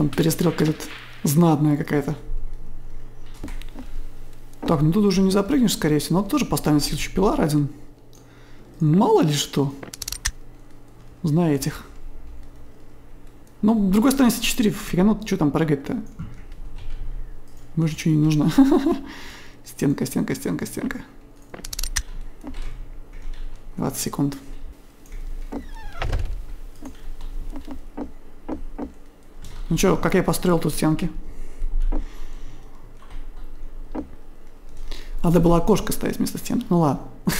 там перестрелка идет знатная какая-то. Так, ну тут уже не запрыгнешь, скорее всего. Надо тоже поставить следующий пилар один. Мало ли что. Знаю этих. Ну, с другой стороны, если 4 фиганут, что там прыгать-то? Может, что не нужно. стенка, стенка, стенка, стенка. 20 секунд. Ну что, как я построил тут стенки? Надо было окошко ставить вместо стен. Ну ладно.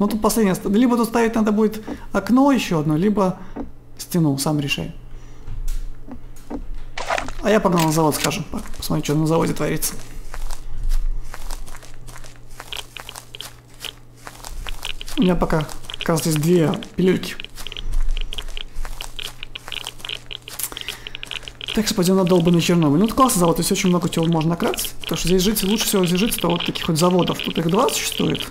Ну тут последнее. Либо тут ставить надо будет окно еще одно, либо стену. Сам решай. А я погнал на завод, скажем. Посмотрим, что на заводе творится. У меня пока, кажется, есть две пилюльки. Так что пойдем на долбанный Чернобыль. Ну, это классный завод, здесь очень много чего можно красить. Потому что здесь жить, лучше всего здесь жить, то вот таких вот заводов. Тут их два существует,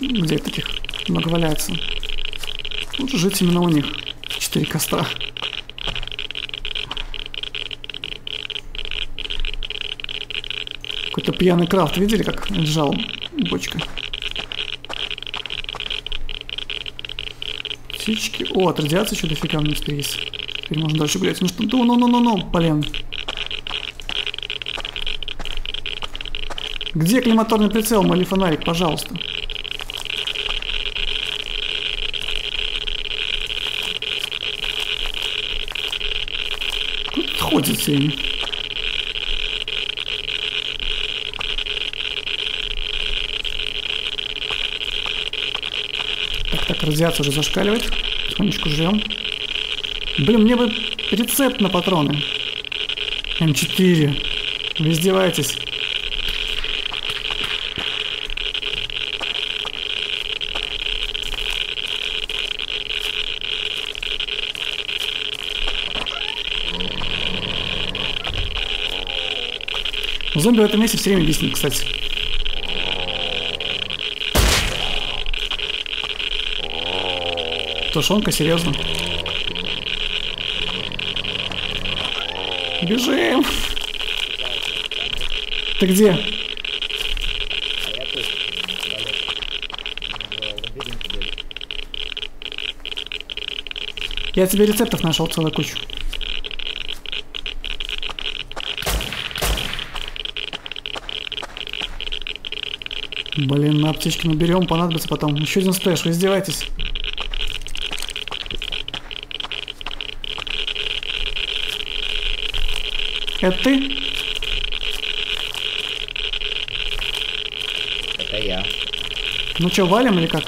где таких много валяется. Лучше жить именно у них. Четыре костра. Какой-то пьяный крафт. Видели, как лежал бочка? Птички. О, от радиации еще дофига у меня теперь есть. Теперь можно дальше гулять. Ну что, ну, ну, ну, ну, ну, блин. Где климаторный прицел, мой фонарик, пожалуйста? Тут ходит они. Так, так, радиация уже зашкаливает. Потихонечку живем. Блин, мне бы рецепт на патроны. М4. Вы издеваетесь. Зомби в этом месте все время виснет, кстати. Тушенка, серьезно. Бежим! Ты где? Я тебе рецептов нашел целую кучу. Блин, на аптечки наберем, понадобится потом. Еще один стэш, вы издеваетесь? Это ты? Это я. Ну что, валим или как?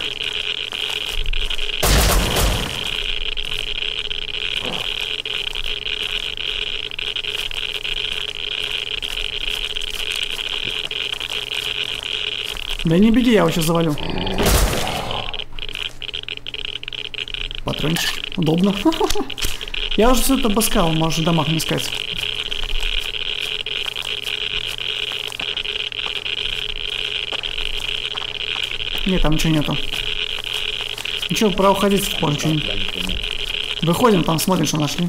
Да не беги, я его сейчас завалю. Патрончики. Удобно. Я уже все это обыскал, можешь в домах не искать. Нет, там ничего нету. Ничего, пора уходить в поле. Выходим, там смотрим, что нашли.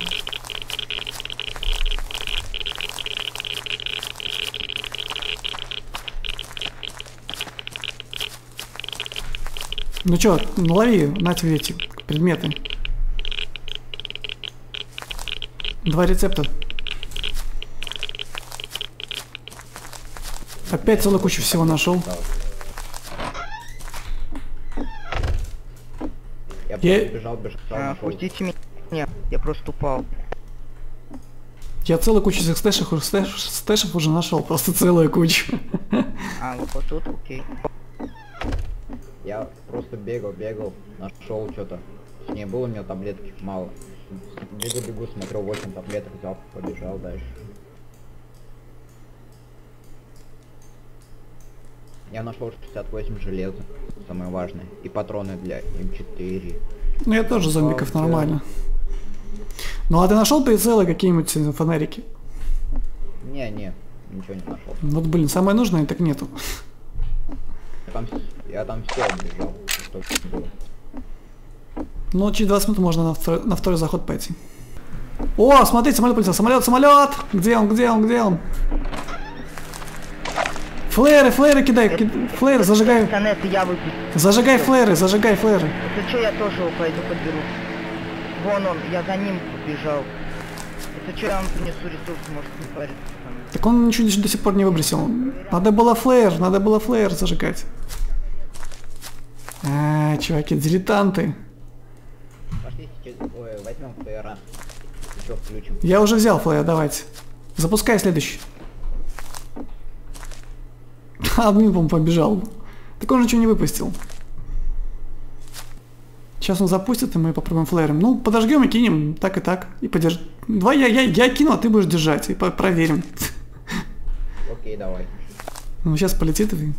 Ну чё, лови, на тебе эти предметы. Два рецепта. Опять целую кучу всего нашел. Я, Я- просто бежал, бежал, А, пустите меня, я просто упал. Я целую кучу этих stash ев, stash- stash ев уже нашел, просто целую кучу. А, вот тут, окей. Я просто бегал, бегал, нашел что-то. Не было у меня таблетки мало. Бегу, бегу, смотрю, 8 таблеток взял, побежал дальше. Я нашел 68 железа, самое важное. И патроны для М4. Ну я тоже зомбиков нормально. Ну а ты нашел прицелы какие-нибудь фонарики? Не, не, ничего не нашел. Вот блин, самое нужное так нету. Я там, я там все оббежал, что было. Ну через 20 минут можно на второй, на второй заход пойти. О, смотри, самолет полетел. Самолет, самолет! Где он, где он, где он? Флэры, флэры кидай, ки- флэры, зажигай. Я. Зажигай флэры, зажигай флэры. Это что, я тоже его пойду подберу. Вон он, я за ним побежал. Это что, я вам принесу ресурсы, может не париться. пацаны. Так он ничего до сих пор не выбросил. Надо было флэр, надо было флэр зажигать. А, чуваки, дилетанты. Пошли сейчас, ой, возьмем ФРА. Еще включим. Я уже взял флэр, давайте. Запускай следующий. Админ, по-моему, побежал. Так он ничего не выпустил. Сейчас он запустит, и мы попробуем флэром. Ну, подожгем и кинем, так и так. И подерж... Давай я, я, я кину, а ты будешь держать, и по- проверим. Окей, давай. Ну, сейчас полетит и...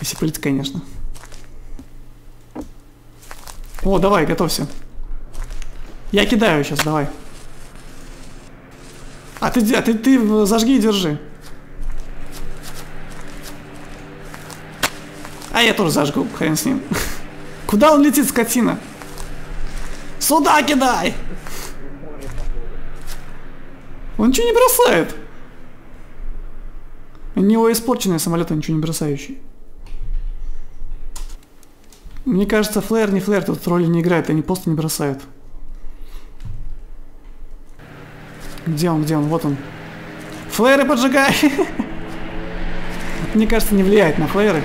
Если полетит, конечно. О, давай, готовься. Я кидаю сейчас, давай. А ты, а ты, ты зажги и держи. А я тоже зажгу, хрен с ним. Куда он летит, скотина? Сюда кидай! Он ничего не бросает. У него испорченный самолет, а ничего не бросающий. Мне кажется, флэр не флэр тут роли не играет, они просто не бросают. Где он, где он? Вот он. Флэры поджигай! Мне кажется, не влияет на флэры.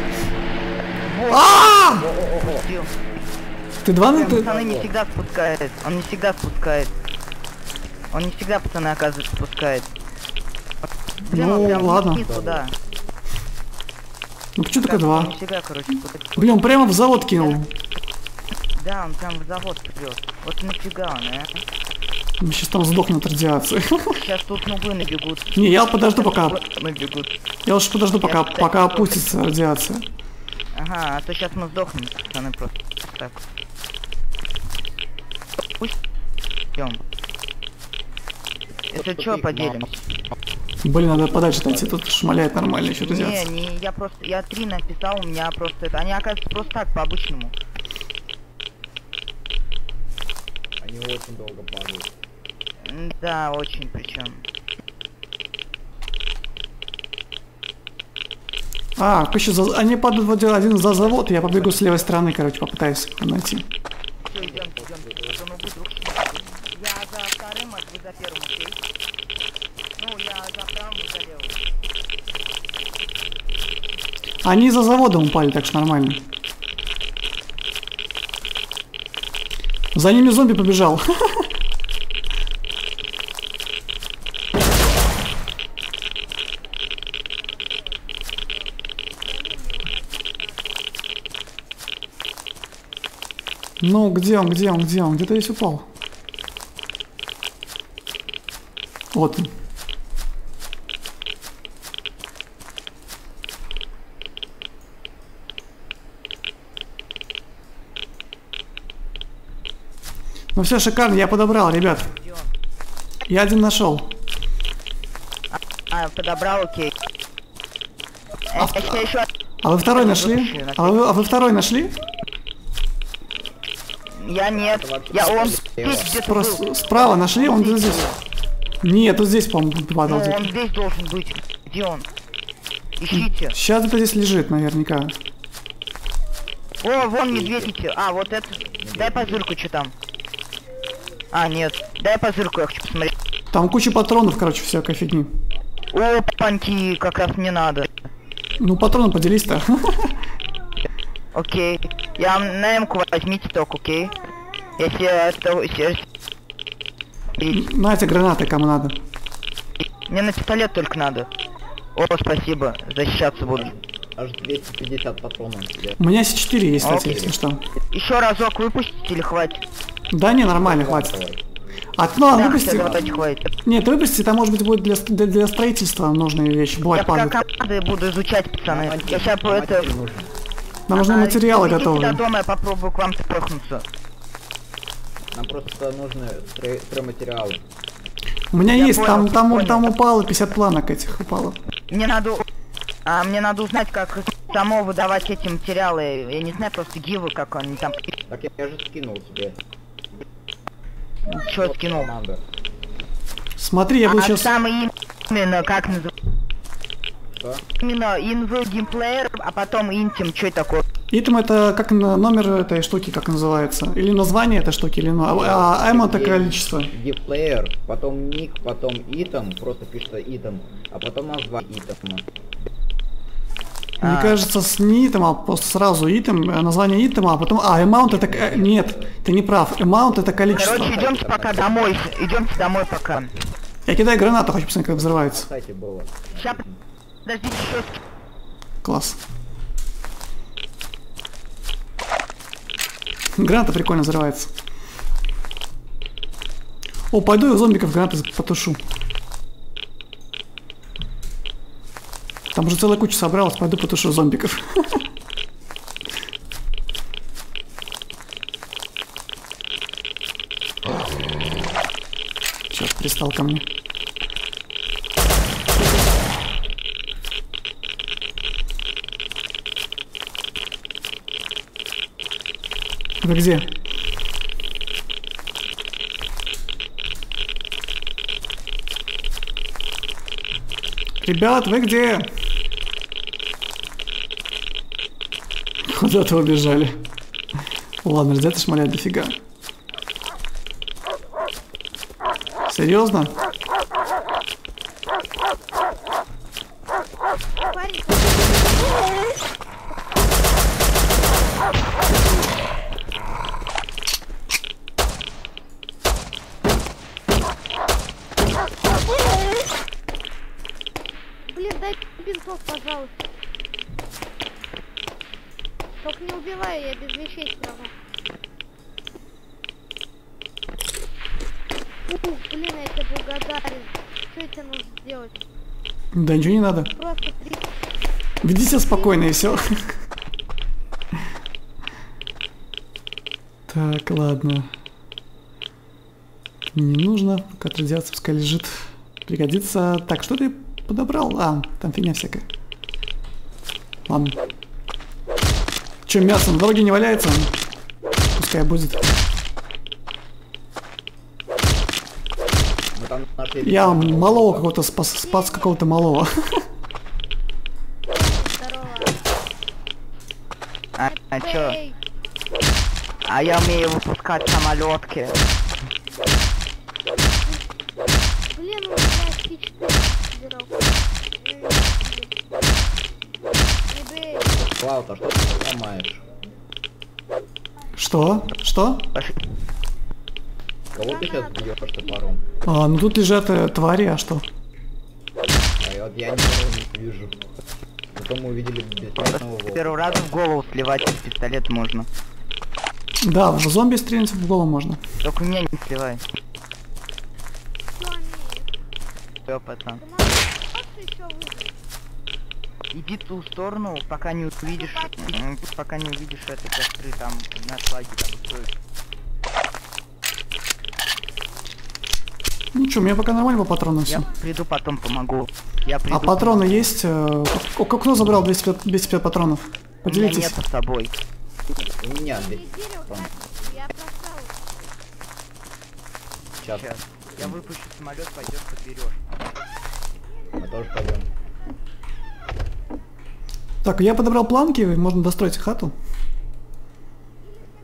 Ты два на ты- Пацаны не всегда спускает. Он не всегда спускает. Он не всегда, пацаны, оказывается, спускает. Блин, Ну, он прям ладно. вниз туда. Ну почему только Он два? Не всегда, короче. Блин, он прямо в завод кинул. Да, он прям в завод прет. Вот нафига он, а? Мы сейчас там сдохнем от радиации. Сейчас тут нубы набегут. Не, я подожду пока. Набегут. Я уж подожду пока, пока опустится радиация. Ага, а то сейчас мы сдохнем, пацаны, просто. Так. Пусть. Идем. Если Вот что, поделимся. Блин, надо подальше отойти, тут шмаляет нормально еще Не, радиация. не, я просто, я три написал, у меня просто это, они оказывается просто так, по-обычному. Они очень долго падают. Да, очень причем. А, короче, за- они падают вот один за завод, я побегу с левой стороны, короче, попытаюсь найти. Они за заводом упали, так что нормально. За ними зомби побежал. Ну, где он, где он, где он? Где-то здесь упал. Вот он. Ну все, шикарно, я подобрал, ребят. Я один нашел. А, подобрал, окей. А еще А вы второй нашли? А вы, а вы второй нашли? Я нет. Я он здесь был. справа нашли, он здесь. Нет, тут здесь, по-моему, падал. Ну, он здесь должен быть. Где он? Ищите. Сейчас где-то здесь лежит, наверняка. О, вон медведь идти. А, вот это. Дай позырку, что там. А, нет. Дай позырку, я хочу посмотреть. Там куча патронов, короче, всякой фигни. О, панки, как раз мне надо. Ну, патроны поделись-то. Окей. Я на М-ку возьмите только, окей? Если это... На эти гранаты кому надо. Мне на пистолет только надо. О, спасибо. Защищаться буду. Аж 250 патронов тебе. У меня С4 есть, кстати, Окей. если что. Еще разок выпустите или хватит? Да не, нормально, хватит. А ну ладно, Да, выпусти. хватит. Нет, выпусти, там может быть будет для, для, для строительства нужные вещи. Я Бывает пока падают. команды буду изучать, пацаны. Я сейчас это... Нам нужны материалы готовые. до дома, я попробую к вам прохнуться. Нам просто нужны строй- стройматериалы. У меня Я есть, понял, там, там, понял. там упало 50 планок этих упало. Мне надо... А, мне надо узнать, как само выдавать эти материалы. Я не знаю, просто гивы, как они там... Так я, я же скинул тебе. Чё скинул? Команда. Смотри, я буду а сейчас... там именно как называется? Что? Именно инвил геймплеер, а потом интим, что такое? Итем это как на- номер этой штуки, как называется? Или название этой штуки, или... ну, А, а эмо это количество. Геймплеер, потом ник, потом итем, просто пишется итем, а потом название итема. Мне А. кажется, с не итем, а просто сразу итем, э, название итема, а потом... А, amount это... э, Нет, ты не прав. Amount это количество. Короче, идемте пока домой, идемте домой пока. Я кидаю гранату, хочу посмотреть, как взрывается. Кстати, было. Сейчас, подождите, еще Класс. Граната прикольно взрывается. О, пойду я зомбиков гранаты потушу. Там уже целая куча собралась, пойду потушу зомбиков. Сейчас пристал ко мне. Вы где? Ребят, вы где? Куда-то убежали. Ладно, ребята шмалят дофига. Серьезно? Блин, дай бинтов, пожалуйста. Только не убивай, я без вещей все равно. Ух, блин, я тебе благодарен. Что сделать? Да ничего не надо. Просто. Веди себя спокойно и все. Так, ладно. Не нужно, пока радиация пускай лежит. Пригодится. Так, что ты подобрал? А, там фигня всякая. Ладно. Че, мясо на дороге не валяется? Пускай будет. Мы там нашли... Я малого какого-то спас, спас какого-то малого. Здорово. А, а чё? А я умею выпускать самолетки. блин, у меня птичка собирал. Ребей, Клауд, а что ты ломаешь? Что? Что? Пошли. Кого ты сейчас бьешь топором? А, ну тут лежат э, твари, а что? А вот я никого не вижу. Зато мы увидели бессмертного волка. Первый раз в голову сливать из пистолет можно. Да, в зомби стрелять в голову можно. Только меня не сливай. Всё, пацан. Иди в ту сторону, пока не увидишь, пока не увидишь этой костры там на флаге там стоит. Ну что, у меня пока нормально по патронам все. Я приду потом помогу. Я приду. А патроны есть? э, О, кто забрал 250, 250 патронов? У меня Поделитесь. нету с собой. У меня Ты здесь. дерево, Ладно. кстати, я просрал. Сейчас Сейчас. Я выпущу самолет, пойдешь подберешь. мы тоже пойдем. Так, я подобрал планки, можно достроить хату.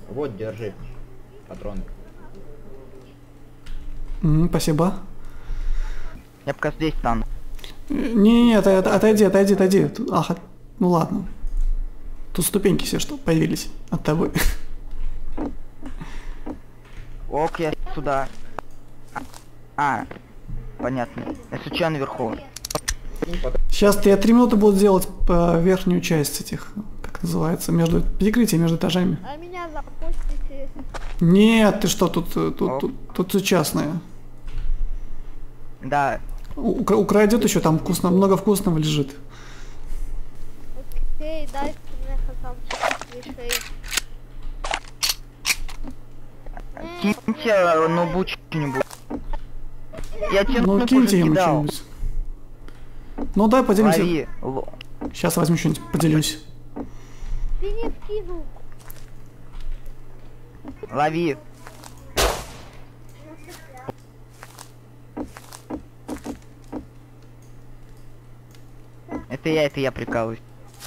Вот, держи. Патроны. М, спасибо. Я пока здесь стану. Не-не-не, от- от- отойди, отойди, отойди. Тут- Ах, ну ладно. Тут ступеньки все что появились от тобой. Ок, я сюда. А, понятно. Я случайно наверху. Сейчас я три минуты буду делать по верхнюю часть этих, как называется, между перекрытие между этажами. А меня запустите. Нет, ты что, тут, э, тут, Оп. тут, тут все частное. Да, У- укра- Украдет еще там вкусно, много вкусного лежит. Окей, дай мне хасамчик вещей. киньте э, ноутбук что-нибудь. Я тебе Ну киньте ему что-нибудь. Ну дай поделимся. Лови. Сейчас возьму что-нибудь, поделюсь. Ты не скинул. Лови. Это я, это я прикалываюсь.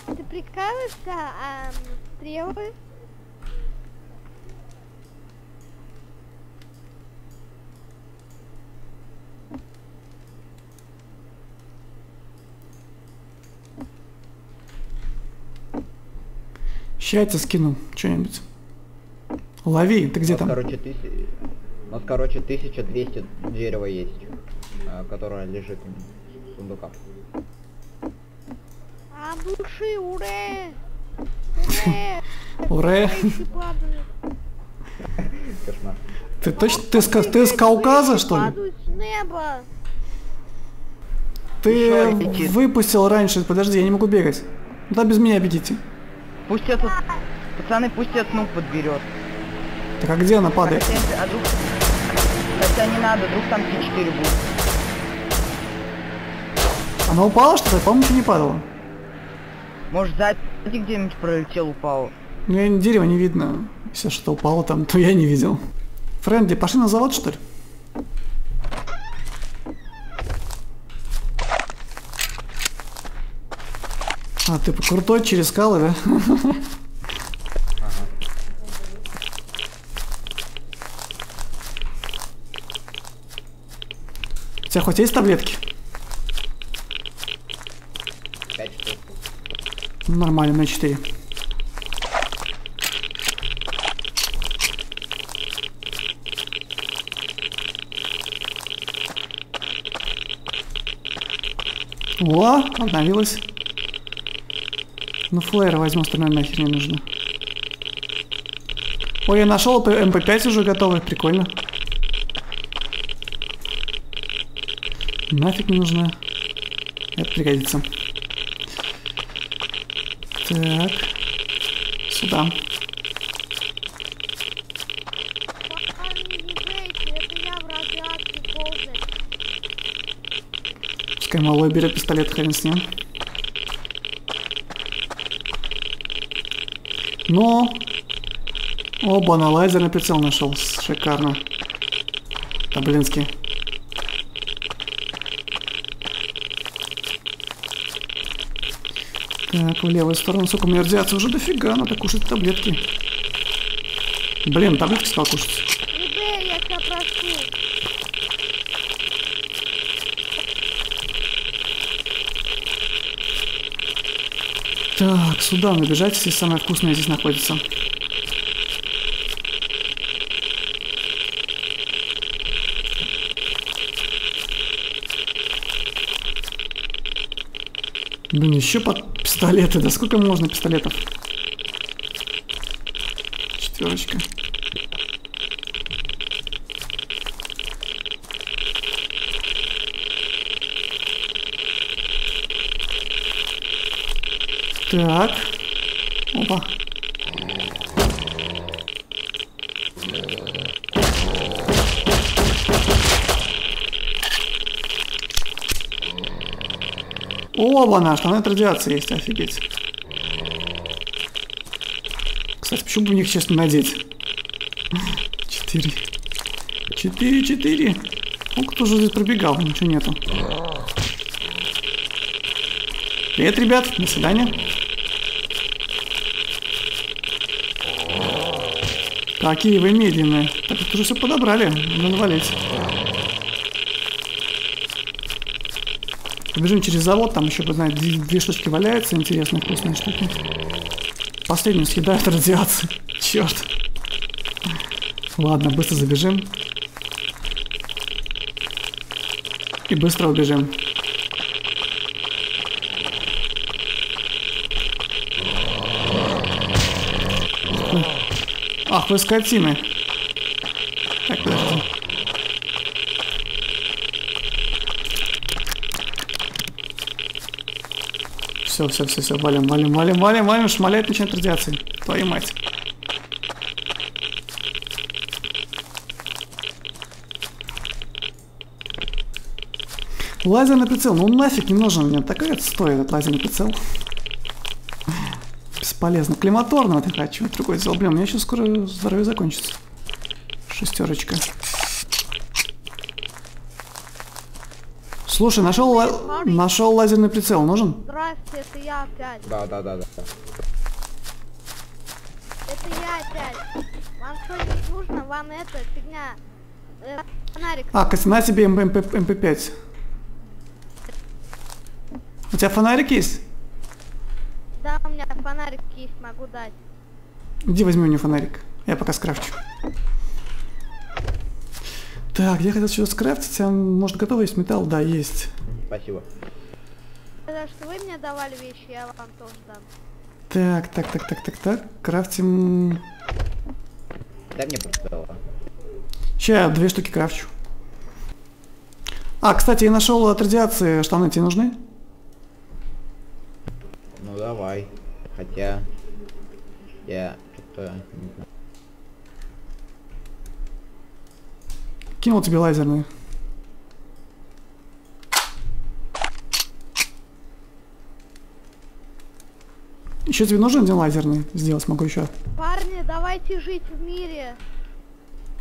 Ты прикалываешься, а стрелы? Ща я тебе скину что-нибудь. Лови, ты где У нас, там? короче, тысяча... У нас, короче, 1200 дерева есть, а, которое лежит в сундуках. А души, падают. Кошмар. Ты точно, ты ты с Кавказа, что ли? Падают с неба. Ты выпустил раньше, подожди, я не могу бегать. Да без меня бегите. Пусть этот... Пацаны, пусть этот нуб подберет. Так а где она падает? А вдруг... Хотя не надо, вдруг там Т4 будет. Она упала что-то? По-моему, не падала. Может, сзади где-нибудь пролетел, упал. Ну, я дерево не видно. Если что-то упало там, то я не видел. Френди, пошли на завод, что ли? А, ты крутой через скалы, да? У тебя хоть есть таблетки? 5 штук. Ну, Нормально, на 4. О, обновилась. Ну, флеер возьму, остальное нахер не нужно. Ой, я нашел МП5 уже готовый, прикольно. Нафиг не нужно. Это пригодится. Так. Сюда. Парни, не жейте, это я в радиации ползать. Пускай малой берет пистолет, хрен с ним. Но... Оба, на лазерный прицел нашел. Шикарно. Таблинский. Так, в левую сторону, сука, мне радиация уже дофига, надо кушать таблетки. Блин, таблетки стал кушать. Так, сюда набежать, здесь самое вкусное здесь находится. Блин, еще под пистолеты. Да сколько можно пистолетов? Четверочка. Так. Оба-на, штаны от радиации есть, офигеть. Кстати, почему бы у них честно надеть? Четыре. Четыре, четыре. Ну, кто же здесь пробегал? Ничего нету. Привет, ребят. До свидания. Какие вы медленные. Так это уже все подобрали. Надо валить. Побежим через завод, там еще, знаете, две, две штучки валяются, интересные, вкусные штуки. Последнюю съедают радиацию. Черт. Ладно, быстро забежим. И быстро убежим. Ах, вы скотины. Так, подожди. Все, все, все, все, валим, валим, валим, валим, валим, шмалять начинает радиации. Твою мать. Лазерный прицел, ну нафиг не нужен мне. Такая стоит этот лазерный прицел. Бесполезно. Климаторного ты хочу. Другой сделал. Блин, у меня сейчас скоро здоровье закончится. Шестерочка. Слушай, нашел, ла- нашел лазерный прицел, нужен? Здрасте, это я опять. Да, да, да, да. Это я опять. Вам что-нибудь нужно? Вам это фигня. Э, фонарик. А, Катя, на тебе МП, МП5. У тебя фонарик есть? Да, у меня фонарик есть, могу дать. Иди возьми у нее фонарик. Я пока скрафчу. Так, я хотел что-то скрафтить, а может готово есть металл? Да, есть. Спасибо. Это что вы мне давали вещи, я вам тоже дам. Так, так, так, так, так, так. Крафтим... Дай мне прицела. Сейчас я две штуки крафчу. А, кстати, я нашел от радиации штаны, тебе нужны? Ну давай. Хотя... Я что-то не знаю. Кинул тебе лазерные. Еще тебе нужен один лазерный? Сделать могу еще. Парни, давайте жить в мире.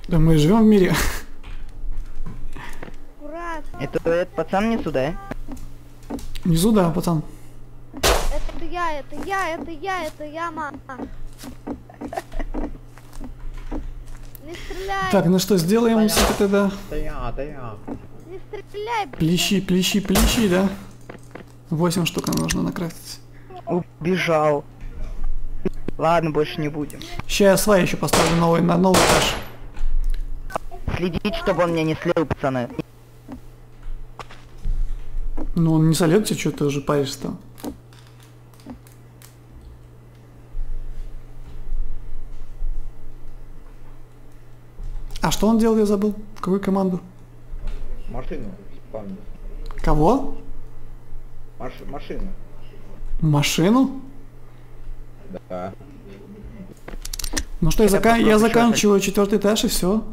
Да мы живем в мире. Ура! Это этот пацан не сюда, э? Внизу, да, пацан. Это я, это я, это я, это я, мама. Стреляй, Так, ну что, сделаем все тогда. Да я, да я. не стреляй. Плещи, плещи, плещи, да? Восемь штук нам нужно накрафтить. Убежал. Ладно, больше не будем. Сейчас я свай еще поставлю новый, на новый этаж. Следить, чтобы он меня не слил, пацаны. Ну, он не сольет тебе, что ты уже паришься-то. А что он делал, я забыл? Какую команду? Машину спавнит. Кого? Маш... Машину. Машину? Да. Ну что, я, зака- я заканчиваю четвертый этаж и все.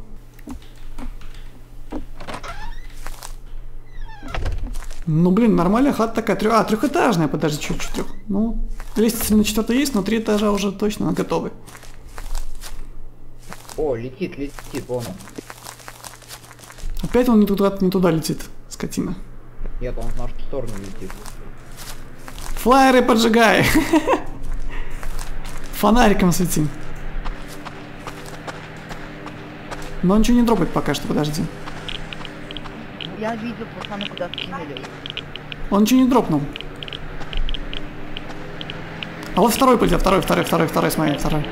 Ну блин, нормальная хата такая. Трё- А, трехэтажная, подожди, чуть чуть трех. Ну, лестница на четвертый есть, но три этажа уже точно готовы. О, летит, летит, вон он. Опять он не туда, не туда летит, скотина. Нет, он в нашу сторону летит. Флайеры поджигай! Фонариком свети. Но он ничего не дропает пока что, подожди. Я видел, пацаны куда скинули. Он ничего не дропнул. А вот второй пойдет, второй, второй, второй, второй, смотри, второй.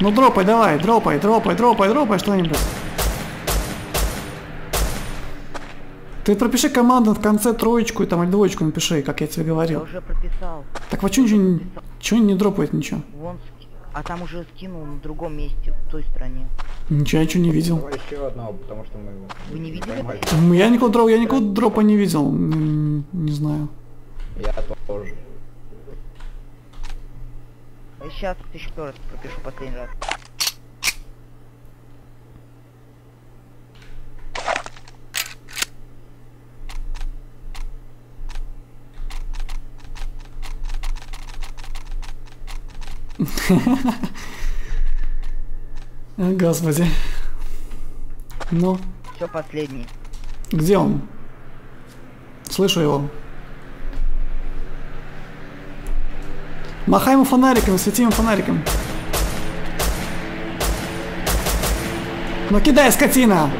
Ну дропай, давай, дропай, дропай, дропай, дропай что-нибудь. Ты пропиши команду в конце троечку и там или двоечку напиши, как я тебе Я говорил. уже прописал. Так вот что ничего, не- дропает ничего? Вон А там уже скинул на другом месте, в той стороне. Ничего, я ничего не видел. Давай еще одного, потому что мы его... Вы не видели? поймали. Я никакого дропа, я никакого дропа не видел. Не знаю. Я тоже. Сейчас еще раз пропишу последний раз. Господи. Ну, Все последний. где он? Слышу его. Махай ему фонариком, свети ему фонариком. Ну кидай, скотина!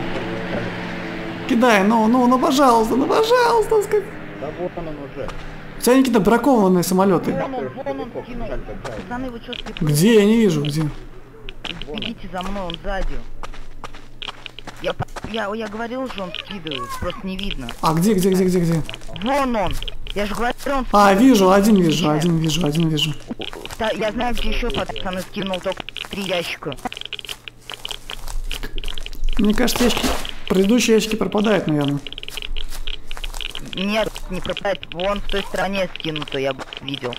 Кидай, ну, ну, ну, пожалуйста, ну, пожалуйста, скот... Да вот он уже. У тебя какие-то бракованные самолеты. Вон он, вон он скинул. Жаль, так жаль. Пацаны, вы что слепые? Где? Я не вижу, где. Бегите за мной, он сзади. Я, я, я говорил же, он скидывает, просто не видно. А где, где, где, где, где? Вон он! Я же говорил, он А, вижу, один вижу, один вижу, один вижу. Я знаю, где еще пацаны скинул только три ящика. Мне кажется, ящики... Предыдущие ящики пропадают, наверное. Нет, не пропадает. Вон в той стороне скинуто, я видел.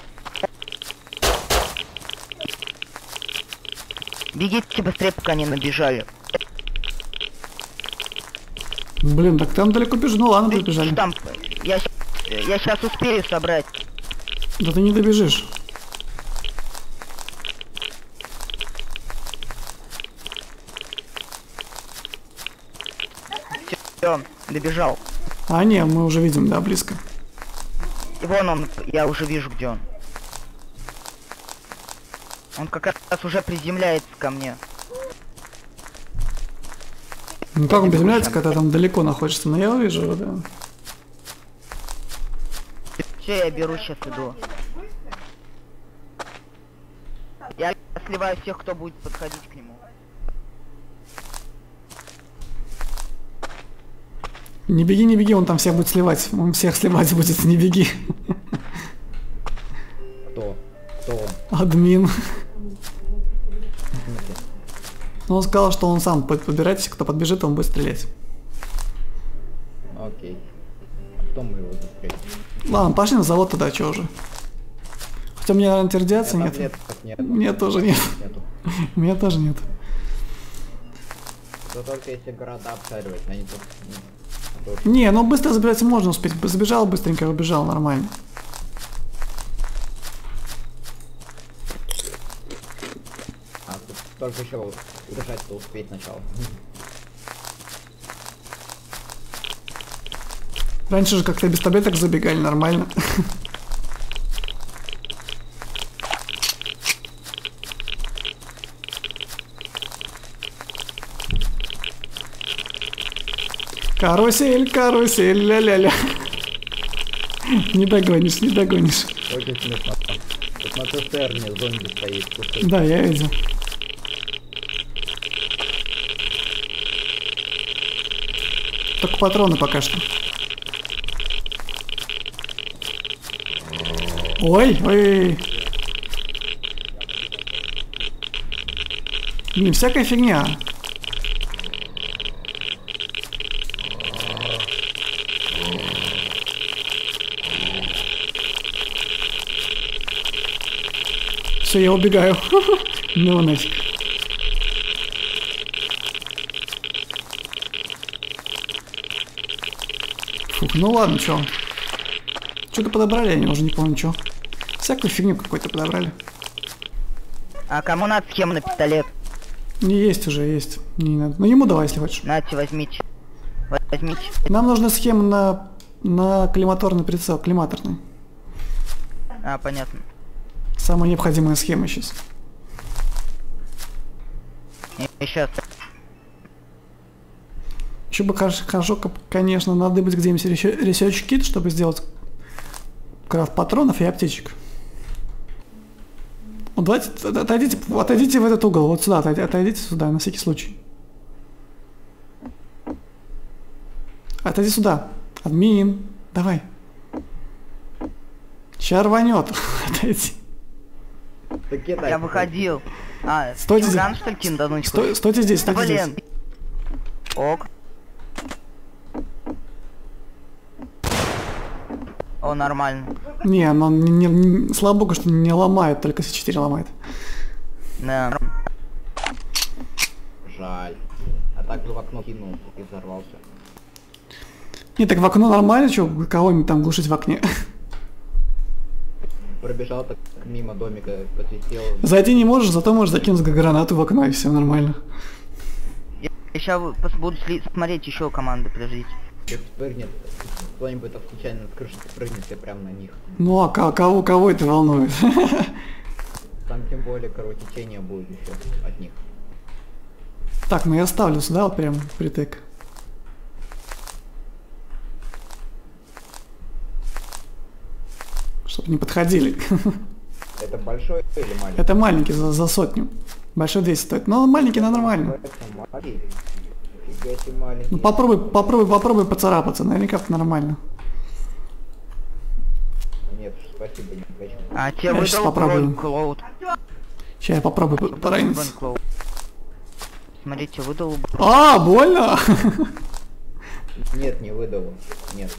Бегите быстрее, пока не набежали. Блин, так там далеко бежишь. Ну ладно, побежали. Там, я, я сейчас успею собрать. Да ты не добежишь. Все, добежал. А, не, мы уже видим, да, близко. И вон он, я уже вижу, где он. Он как раз уже приземляется ко мне. Ну как он приземляется, когда там далеко находишься? Но я увижу его, да. Все, я беру сейчас иду. Я сливаю всех, кто будет подходить к нему. Не беги, не беги, он там всех будет сливать. Он всех сливать будет, не беги. Кто? Кто он? Админ. Но он сказал, что он сам подбирать, кто подбежит, он будет стрелять. Ладно, пошли на завод тогда, чё уже. Хотя у меня антирадиации нет. Таблеток нет. Мне тоже нет. Меня тоже нет. Да только если города обшаривать, они тут... Не, ну быстро забирать можно успеть. Забежал быстренько, убежал, нормально. А тут только еще удержать-то успеть сначала. Раньше же как-то без таблеток забегали нормально. Карусель, карусель, ля-ля-ля. Не догонишь, не догонишь. Очень смешно. Тут на цистерне зомби стоит. Да, я видел. Только патроны пока что. Ой, ой. Не всякая фигня. Все, я убегаю. Ну нафиг. Фух, ну ладно, чё. Что-то подобрали, они уже не помню, чё. Всякую фигню какой-то подобрали. А кому надо схему на пистолет? Не есть уже, есть. Не надо. Ну ему давай, если хочешь. Нате, возьмите. Возьмите. Нам нужна схема на, на коллиматорный прицел, коллиматорный. А, понятно. Самая необходимая схема сейчас. Сейчас. Еще бы хорошо, конечно, надо быть где-нибудь research kit, чтобы сделать крафт патронов и аптечек. Ну, давайте, от- отойдите, отойдите в этот угол, вот сюда, отойдите, отойдите сюда, на всякий случай. Отойди сюда. Админ, давай. Сейчас рванет. Отойди. Так это- Я выходил. А, Стойте здесь. Стойте здесь, стойте здесь. Ок. О, нормально. Не, но не, не- слава богу, что не ломает, только С4 ломает. Да. Жаль. А так бы в окно кинул и взорвался. Не, так в окно нормально, что кого-нибудь там глушить в окне. Пробежал так мимо домика, посвистел. Зайти не можешь, зато можешь закинуть гранату в окно, и все нормально. Я сейчас буду смотреть еще команды, подождите. Сейчас спрыгнет. Кто-нибудь так случайно с крыши спрыгнет и прям на них. Ну а ко- кого, кого это волнует? Там тем более кровотечение будет еще от них. Так, ну я ставлю сюда вот прям притык. Чтоб не подходили. Это большой или маленький? Это маленький за, за сотню. Большой 200 стоит. Но маленький, но нормально. Ну попробуй, попробуй, попробуй поцарапаться. Наверняка это нормально. Нет, спасибо, не хочу. А тебе Я выдал попробую. Клоуд. Сейчас я попробую по- Бронь пораниться. Смотрите, выдал. А, больно! Нет, не выдал. Нет.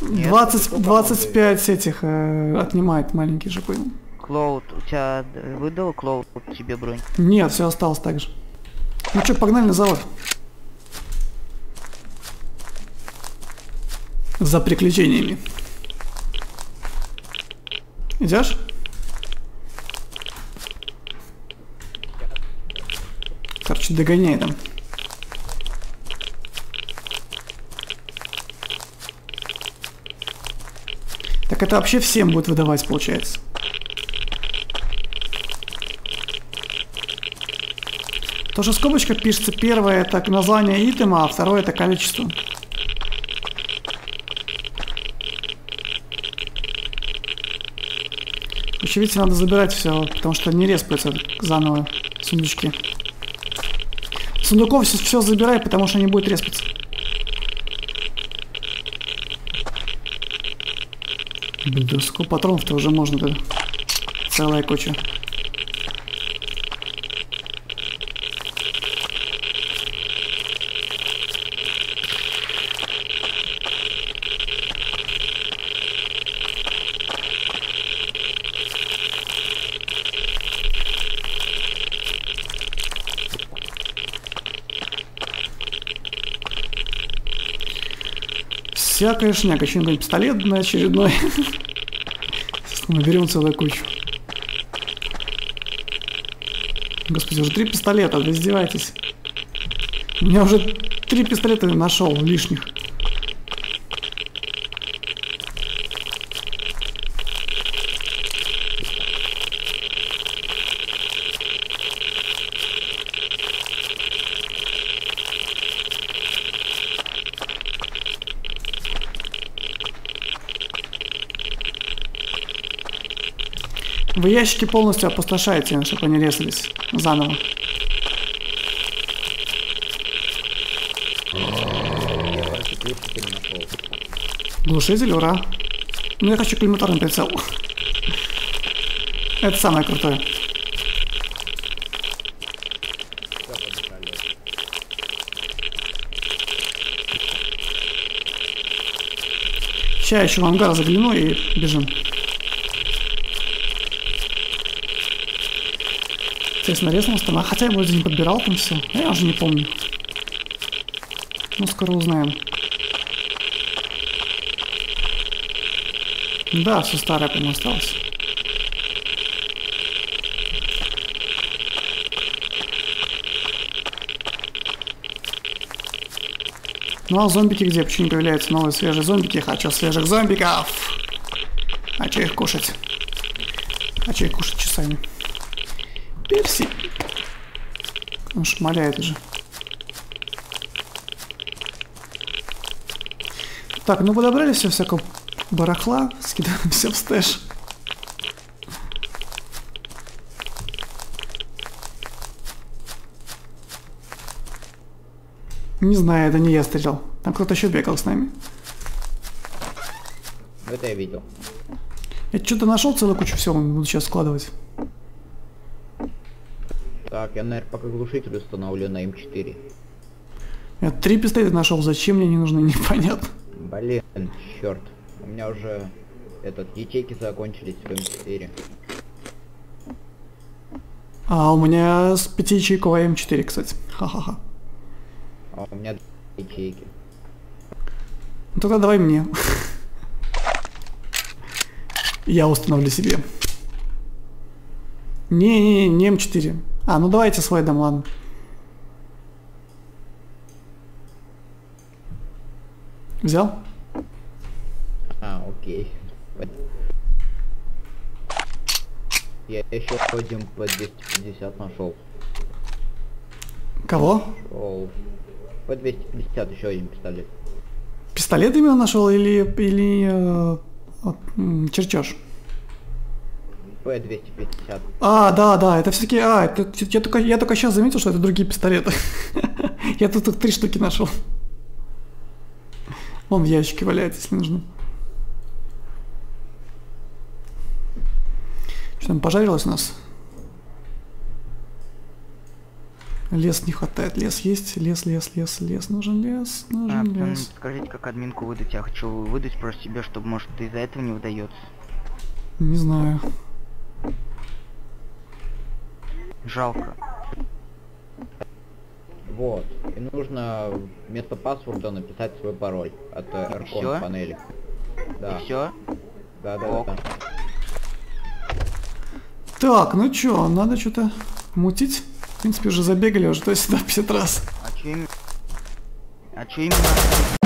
20, 25 этих э, отнимает маленький же понял. Клоуд, у тебя э, выдал Клоуд тебе бронь? Нет, все осталось так же. Ну что, погнали на завод. за приключениями. Идешь? Короче, догоняй там. Так это вообще всем будет выдавать, получается. Тоже скобочка пишется. Первое это название итема, а второе это количество. Очевидно, надо забирать все, потому что не респаются заново сундучки. Сундуков все забирай, потому что не будет респаться. Блин, да сколько патронов-то уже можно да? Целая куча. Всякая шняга. Еще нибудь пистолет на очередной. Наберем целую кучу. Господи, уже три пистолета, вы издеваетесь. У меня уже три пистолета нашел лишних. Вы ящики полностью опустошаете, чтобы они резались заново. Глушитель ура. Ну я хочу коллиматорный прицел. Это самое крутое. Сейчас еще в ангар загляну и бежим. Естественно, резнулся там. А хотя я вроде не подбирал там все. Я уже не помню. Ну, скоро узнаем. Да, все старое, по-моему, осталось. Ну а зомбики где? Почему не появляются новые свежие зомбики? Хочу свежих зомбиков! Хочу их кушать. Хочу их кушать часами. Перси. Он шмаляет уже. Так, ну подобрали все всякого барахла, скидываем все в стэш. Не знаю, это не я стрелял. Там кто-то еще бегал с нами. Это я видел. Я что-то нашел целую кучу всего, буду сейчас складывать. Так, я, наверное, пока глушитель установлю на М4. Я три пистолета нашел, зачем мне не нужны, непонятно. Блин, черт. У меня уже этот ячейки закончились в М4. А у меня с 5 ячейковая М4, кстати. Ха-ха-ха. А у меня ячейки. Ну тогда давай мне. Я установлю себе. Не-не-не, не М4. А, ну давайте слайдом, ладно. Взял? А, окей. Я еще ходим по 250 нашел. Кого? Нашел. По 250 еще один пистолет. Пистолет именно нашел или или э, черчеж? P250. А, да, да, это все-таки... А, это, я, только, я только сейчас заметил, что это другие пистолеты. я тут, три штуки нашел. Он в ящике валяется, если нужно. Что там пожарилось у нас? Лес не хватает. Лес есть. Лес, лес, лес, лес. Нужен лес, нужен а, лес. Скажите, как админку выдать? Я хочу выдать просто себе, чтобы, может, из-за этого не выдается. Не знаю. Жалко. Вот. И нужно вместо паспорта написать свой пароль от э, Всё? Aircon панели. Да. И все? Да, да, Ок. да. Так, ну чё, надо что-то мутить. В принципе, уже забегали уже то сюда 50 раз. А чё именно? А чё именно?